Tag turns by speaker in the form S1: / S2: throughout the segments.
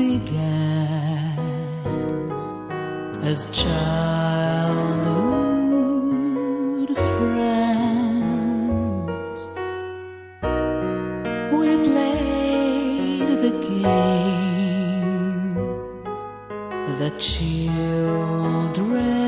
S1: began as childhood friends. We played the games that children.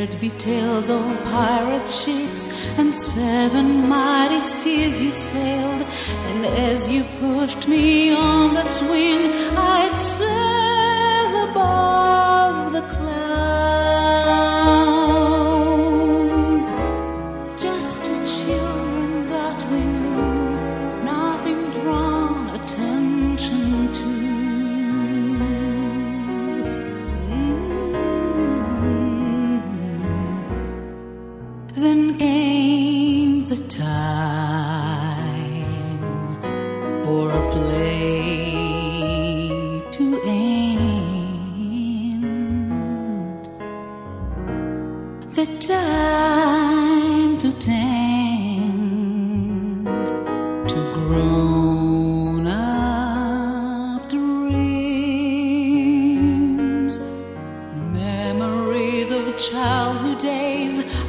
S1: There'd be tales of pirate ships and seven mighty seas you sailed. And as you pushed me on that swing, I'd sail above the clouds.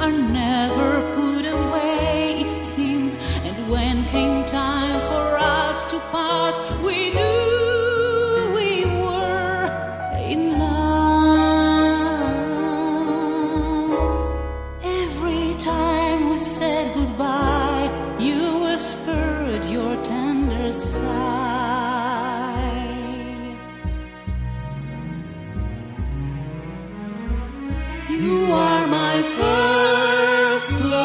S1: are never put away, it seems. And when came time for us to part, we love.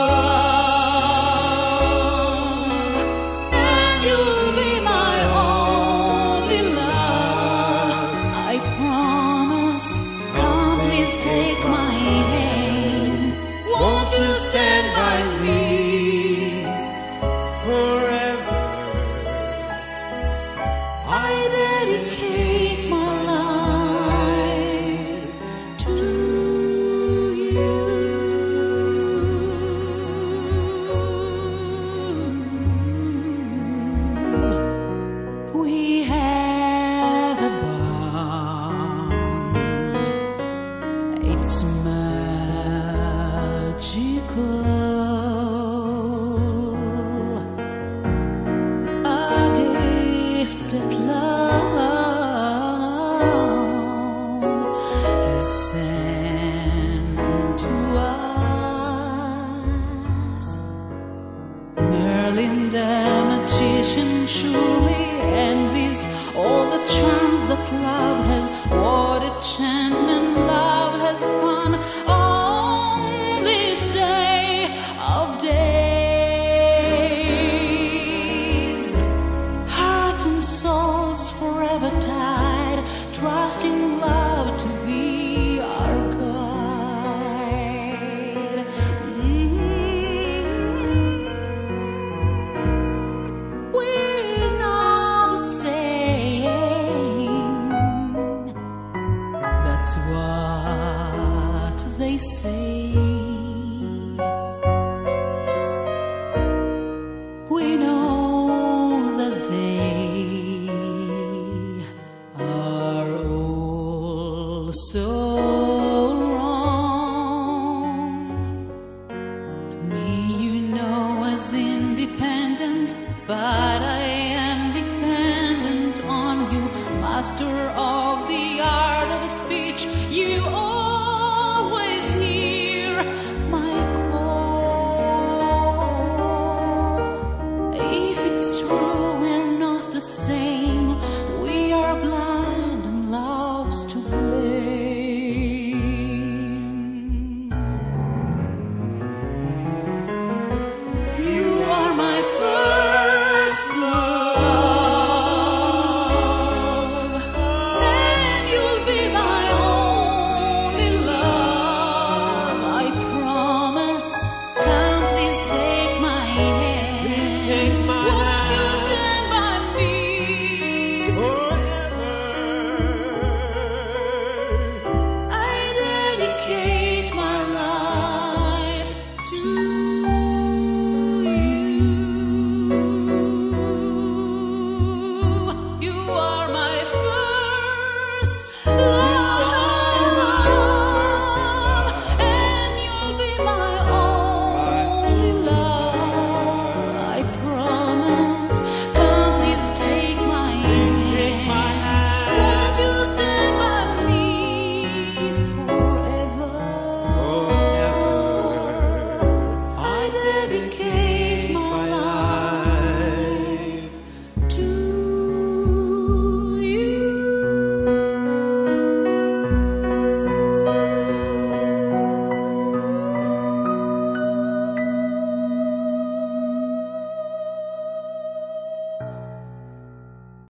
S1: That love.